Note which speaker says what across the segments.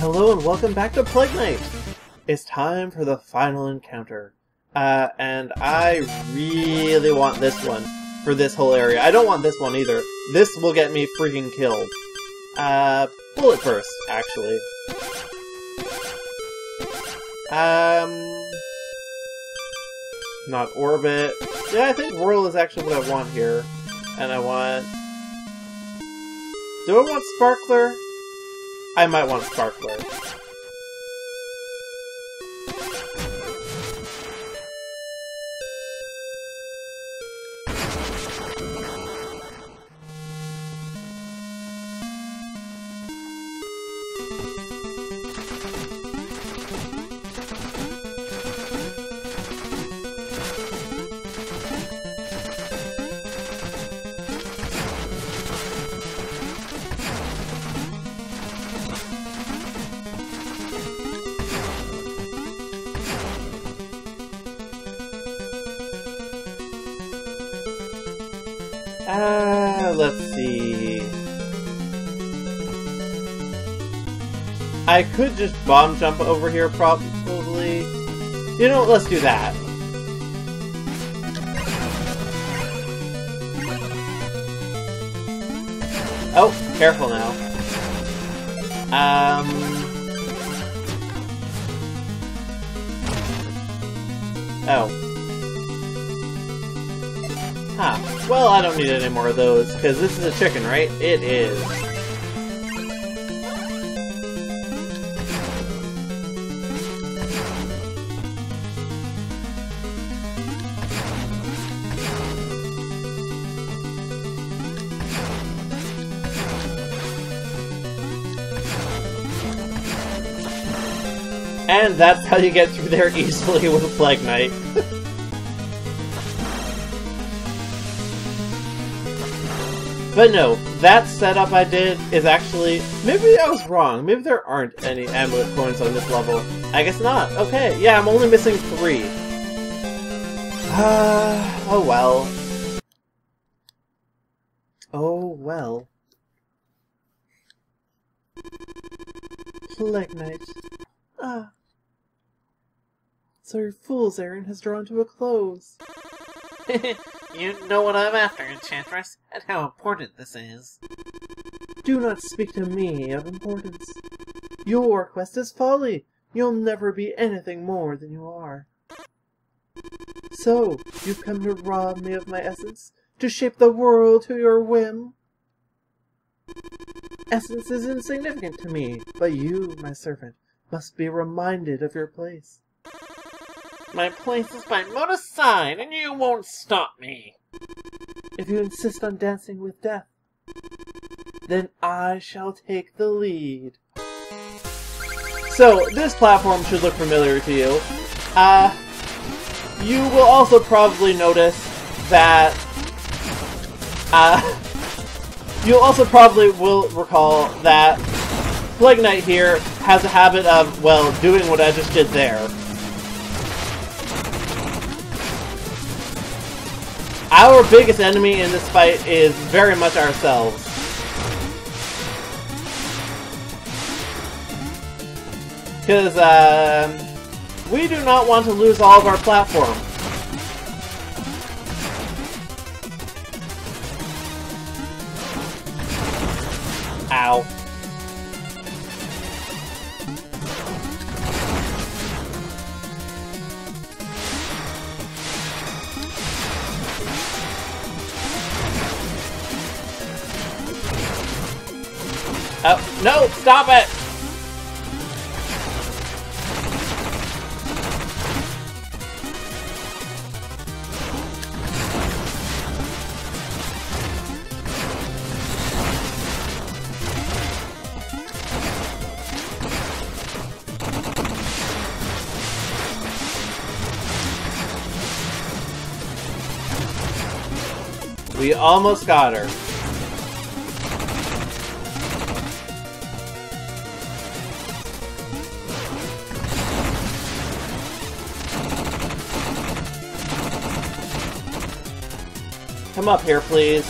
Speaker 1: Hello and welcome back to Plague Knight! It's time for the final encounter. Uh, and I really want this one for this whole area. I don't want this one either. This will get me freaking killed. Uh, bullet burst, actually. Um... Not orbit. Yeah, I think royal is actually what I want here. And I want... Do I want sparkler? I might want sparkler. I could just bomb jump over here, probably. You know what, let's do that. Oh, careful now. Um... Oh. Huh. Well, I don't need any more of those, because this is a chicken, right? It is. And that's how you get through there easily with a Plague Knight. But no, that setup I did is actually... Maybe I was wrong. Maybe there aren't any amulet coins on this level. I guess not. Okay, yeah, I'm only missing three. Ah, oh well. Oh well. Plague Knight. Ah. So your fool's errand has drawn to a close.
Speaker 2: you know what I'm after, Enchantress, and how important this is.
Speaker 1: Do not speak to me of importance. Your quest is folly. You'll never be anything more than you are. So, you've come to rob me of my essence? To shape the world to your whim? Essence is insignificant to me, but you, my servant, must be reminded of your place.
Speaker 2: My place is by Mona's side, and you won't stop me.
Speaker 1: If you insist on dancing with death, then I shall take the lead. So, this platform should look familiar to you. Uh, you will also probably notice that, uh, you'll also probably will recall that Plague Knight here has a habit of, well, doing what I just did there. Our biggest enemy in this fight is very much ourselves. Because, uh, we do not want to lose all of our platform. Ow. No! Stop it! We almost got her. Come up here, please.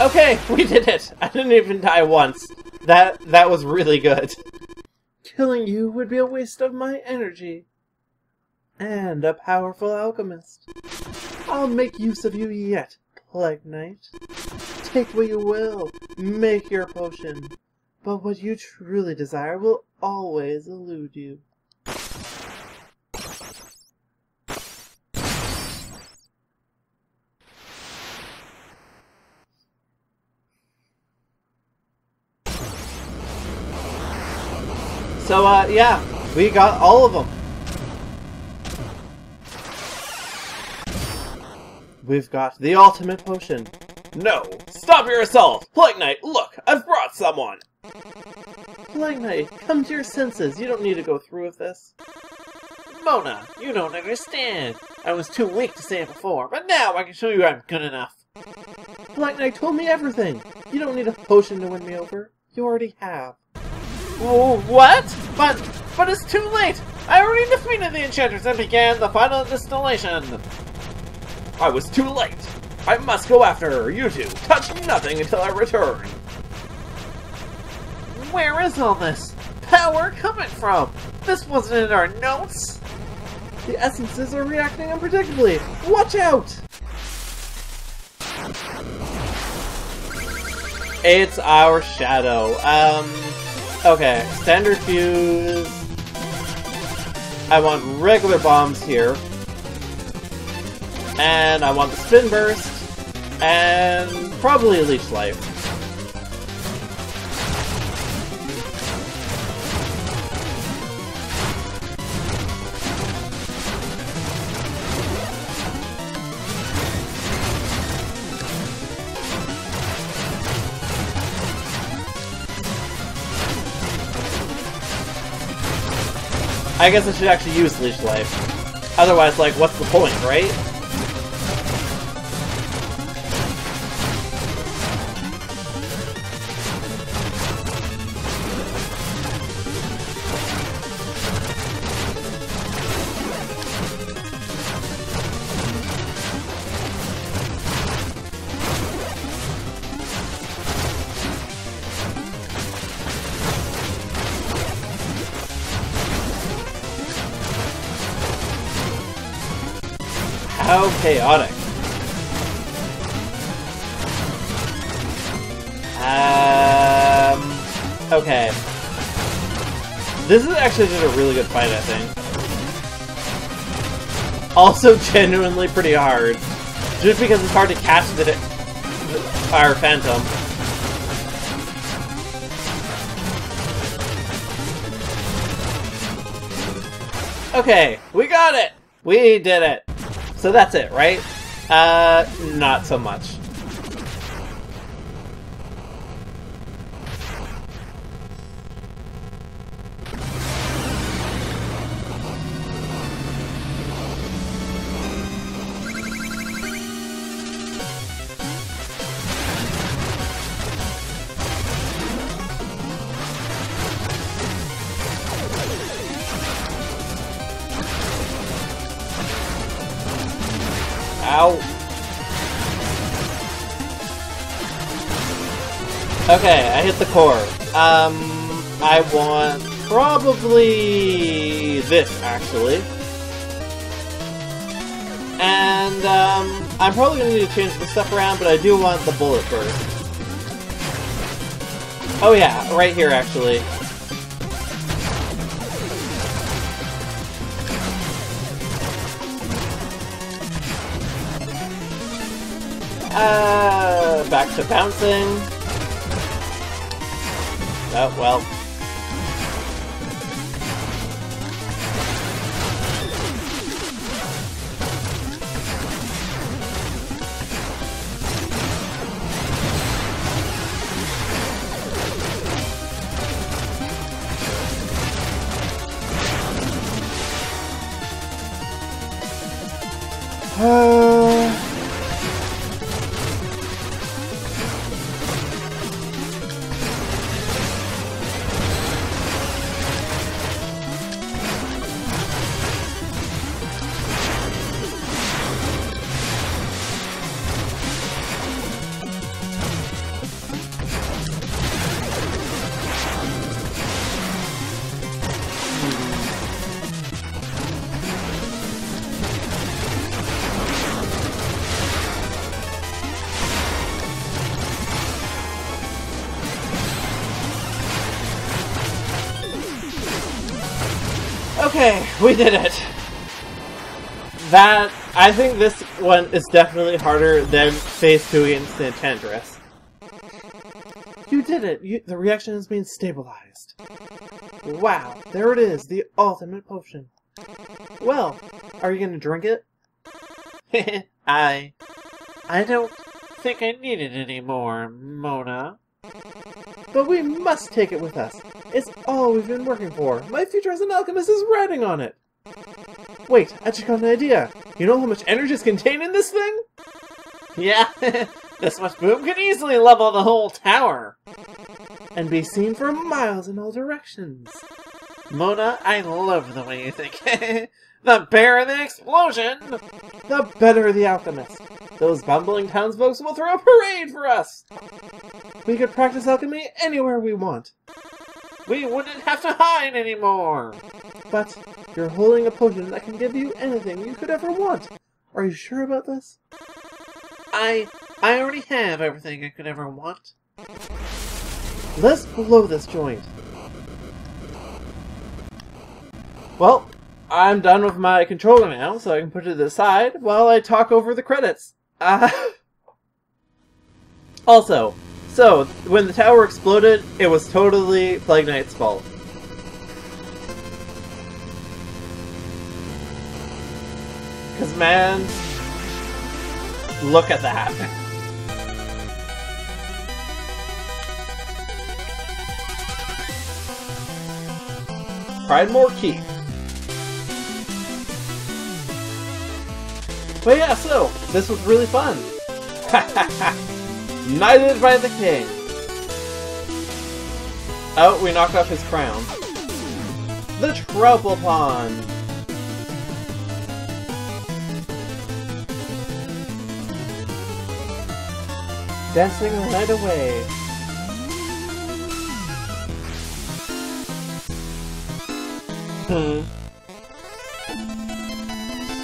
Speaker 1: Okay, we did it! I didn't even die once. That that was really good. Killing you would be a waste of my energy. And a powerful alchemist. I'll make use of you yet, Plague Knight. Take what you will, make your potion. But what you truly desire will always elude you. So, uh, yeah, we got all of them. We've got the ultimate potion. No! Stop your assault! Plague Knight, look! I've brought someone! Plague Knight, come to your senses. You don't need to go through with this.
Speaker 2: Mona, you don't understand. I was too weak to say it before, but now I can show you I'm good enough.
Speaker 1: Black Knight told me everything. You don't need a potion to win me over. You already have.
Speaker 2: Whoa, what? But, but it's too late! I already defeated the Enchantress and began the final distillation!
Speaker 1: I was too late! I must go after her, you two! Touch nothing until I return!
Speaker 2: Where is all this power coming from? This wasn't in our notes!
Speaker 1: The essences are reacting unpredictably! Watch out! It's our shadow. Um, Okay, standard fuse. I want regular bombs here. And I want the spin burst. And probably leech life. I guess I should actually use Leech Life. Otherwise, like, what's the point, right? Chaotic. Um, okay. This is actually just a really good fight, I think. Also genuinely pretty hard. Just because it's hard to catch the, the our Phantom. Okay, we got it! We did it! So that's it, right? Uh, not so much. Okay, I hit the core. Um, I want probably this, actually. And, um, I'm probably going to need to change the stuff around, but I do want the bullet first. Oh yeah, right here, actually. Uh, back to bouncing. Oh, well. We did it. That I think this one is definitely harder than Phase 2 against Enchantress. You did it! You, the reaction has been stabilized. Wow, there it is, the ultimate potion. Well, are you gonna drink it?
Speaker 2: I... I don't think I need it anymore, Mona.
Speaker 1: But we must take it with us. It's all we've been working for. My future as an alchemist is riding on it. Wait, I just got an idea. You know how much energy is contained in this thing?
Speaker 2: Yeah, this much boom could easily level the whole tower.
Speaker 1: And be seen for miles in all directions.
Speaker 2: Mona, I love the way you think. the bear the explosion!
Speaker 1: The better the alchemist. Those bumbling townsfolk will throw a parade for us. We could practice alchemy anywhere we want.
Speaker 2: We wouldn't have to hide anymore.
Speaker 1: But you're holding a potion that can give you anything you could ever want. Are you sure about this?
Speaker 2: I I already have everything I could ever want.
Speaker 1: Let's blow this joint. Well, I'm done with my controller now, so I can put it aside while I talk over the credits. Uh, also, so, when the tower exploded, it was totally Plague Knight's fault. Because, man, look at that. Pridemore Keep. But yeah, so, this was really fun. Knighted by the king. Oh, we knocked off his crown. The Troupple Pond. Dancing the night away. Hmm.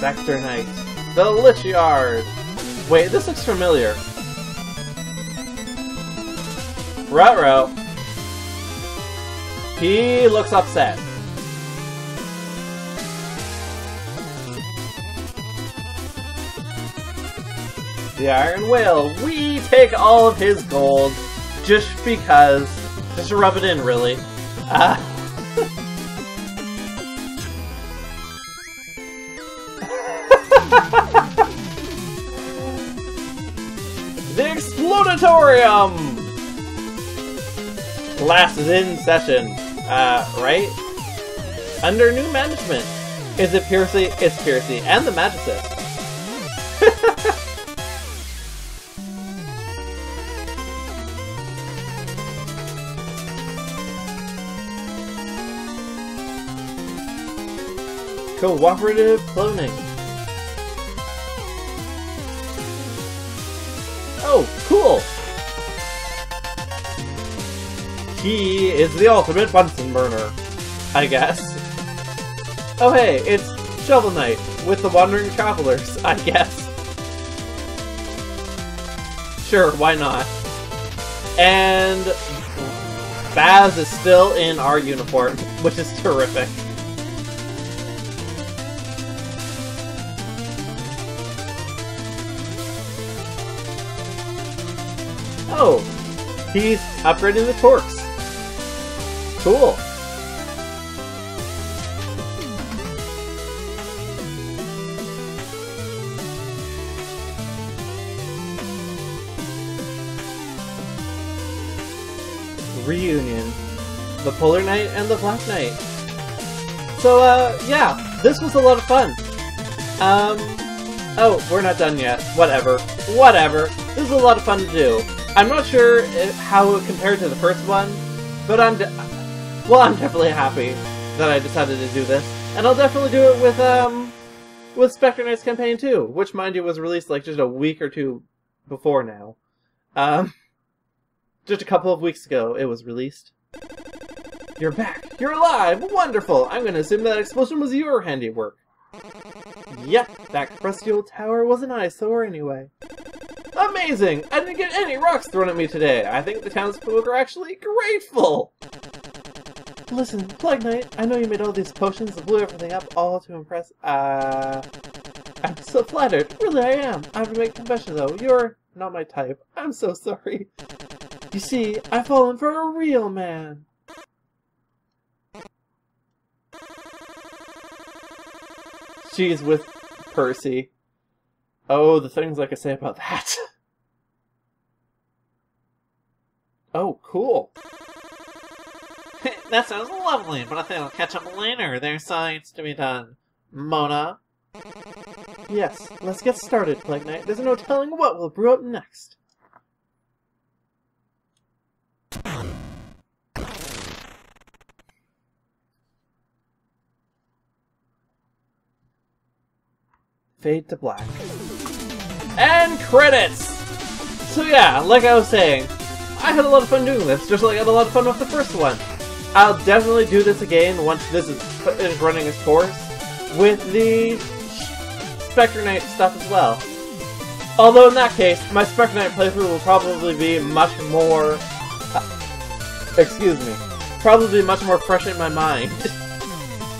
Speaker 1: Baxter Knight. The Lich Yard. Wait, this looks familiar. Ruh-roh. He looks upset. The Iron Whale. We take all of his gold just because. Just to rub it in, really. Uh, the Explodatorium! Is in session. Uh, right? Under new management. Is it Piercy? It's Piercy. And the Magicist. Cooperative cloning. Oh, cool! He is the ultimate Bunsen burner, I guess. Oh hey, it's Shovel Knight with the Wandering Travelers, I guess. Sure, why not? And Baz is still in our uniform, which is terrific. Oh, he's upgrading the torques. Cool. Reunion. The Polar Knight and the Black Knight. So, uh, yeah, this was a lot of fun. Um, oh, we're not done yet. Whatever. Whatever. This was a lot of fun to do. I'm not sure if, how it compared to the first one, but I'm well, I'm definitely happy that I decided to do this, and I'll definitely do it with um with Spectre Knight's campaign too, which mind you was released like just a week or two before now. Um, just a couple of weeks ago it was released. You're back. You're alive. Wonderful. I'm going to assume that explosion was your handiwork. Yep, that crusty old tower was an eyesore anyway. Amazing! I didn't get any rocks thrown at me today. I think the townsfolk are actually grateful. Listen, Plague Knight, I know you made all these potions and blew everything up all to impress. Uh. I'm so flattered. Really, I am. I have to make confession, though. You're not my type. I'm so sorry. You see, I've fallen for a real man. She's with Percy. Oh, the things I could say about that. oh, cool.
Speaker 2: That sounds lovely, but I think I'll catch up later. There's science to be done. Mona?
Speaker 1: Yes, let's get started, Plague Knight. There's no telling what will brew up next. Fade to black. And credits! So yeah, like I was saying, I had a lot of fun doing this, just like I had a lot of fun with the first one. I'll definitely do this again once this is finished running its course, with the Spectre Knight stuff as well. Although in that case, my Spectre Knight playthrough will probably be much more... Uh, excuse me. Probably much more fresh in my mind.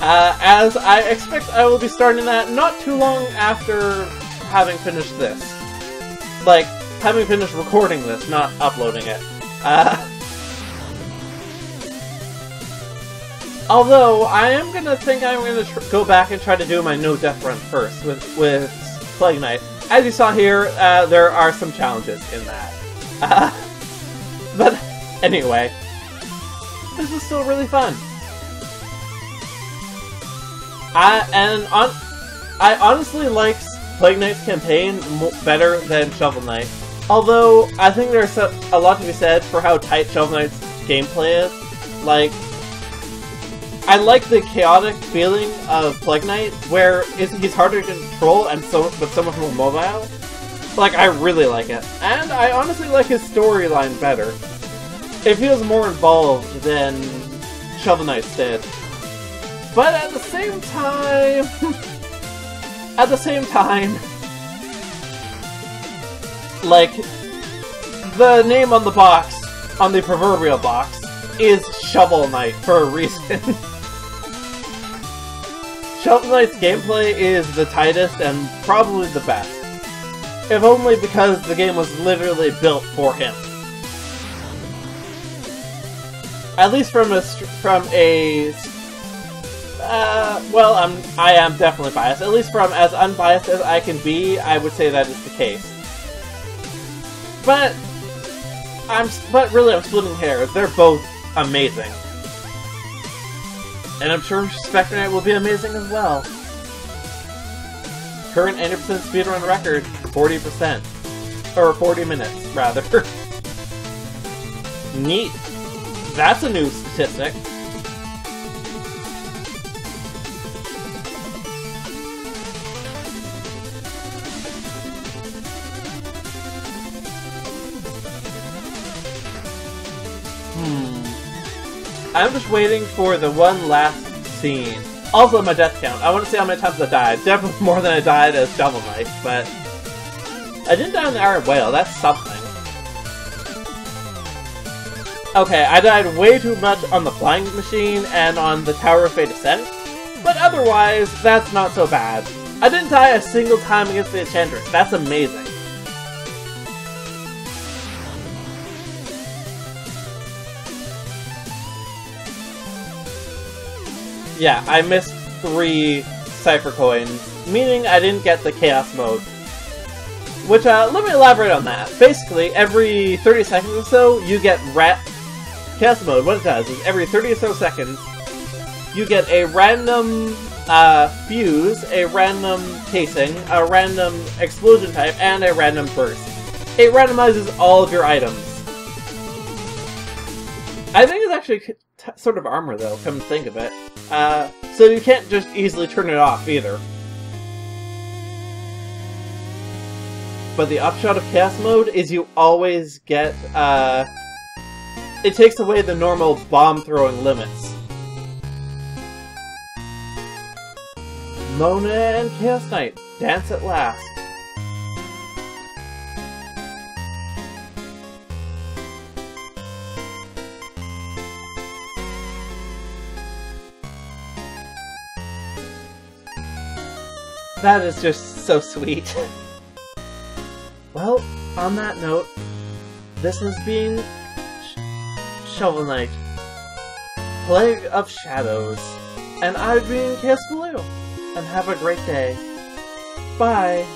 Speaker 1: Uh, as I expect I will be starting that not too long after having finished this. Like, having finished recording this, not uploading it. Uh, although, I am gonna think I'm gonna go back and try to do my no death run first with, with Plague Knight. As you saw here, uh, there are some challenges in that. Uh, but anyway, this was still really fun. I and on, I honestly like Plague Knight's campaign better than Shovel Knight. Although I think there's a, a lot to be said for how tight Shovel Knight's gameplay is. Like, I like the chaotic feeling of Plague Knight, where he's harder to control and so but so much mobile. Like, I really like it. And I honestly like his storyline better. It feels more involved than Shovel Knight's did. But at the same time... at the same time... Like, the name on the box, on the proverbial box, is Shovel Knight for a reason. Shovel Knight's gameplay is the tightest and probably the best. If only because the game was literally built for him. At least from a from a uh, well, I'm I am definitely biased. At least from as unbiased as I can be, I would say that is the case. But I'm but really I'm splitting hairs. They're both amazing. And I'm sure Spectre Knight will be amazing as well. Current 80% speedrun record, 40%. Or 40 minutes, rather. Neat. That's a new statistic. I'm just waiting for the one last scene. Also, my death count. I want to see how many times I died. Definitely more than I died as Shovel Knight, but... I didn't die on the Iron Whale, that's something. Okay, I died way too much on the Flying Machine and on the Tower of Fate Ascent, but otherwise, that's not so bad. I didn't die a single time against the Enchantress, that's amazing. Yeah, I missed three Cipher Coins, meaning I didn't get the Chaos Mode. Which, uh, let me elaborate on that. Basically, every 30 seconds or so, you get rat... Chaos Mode, what it does is every 30 or so seconds, you get a random uh, fuse, a random casing, a random explosion type, and a random burst. It randomizes all of your items. I think it's actually sort of armor, though, come to think of it. Uh, so you can't just easily turn it off, either. But the upshot of Chaos Mode is you always get, uh... It takes away the normal bomb-throwing limits. Mona and Chaos Knight, dance at last. That is just so sweet. well, on that note, this has been Sh- Shovel Knight, Plague of Shadows, and I've been Kaosubaloo, and have a great day. Bye.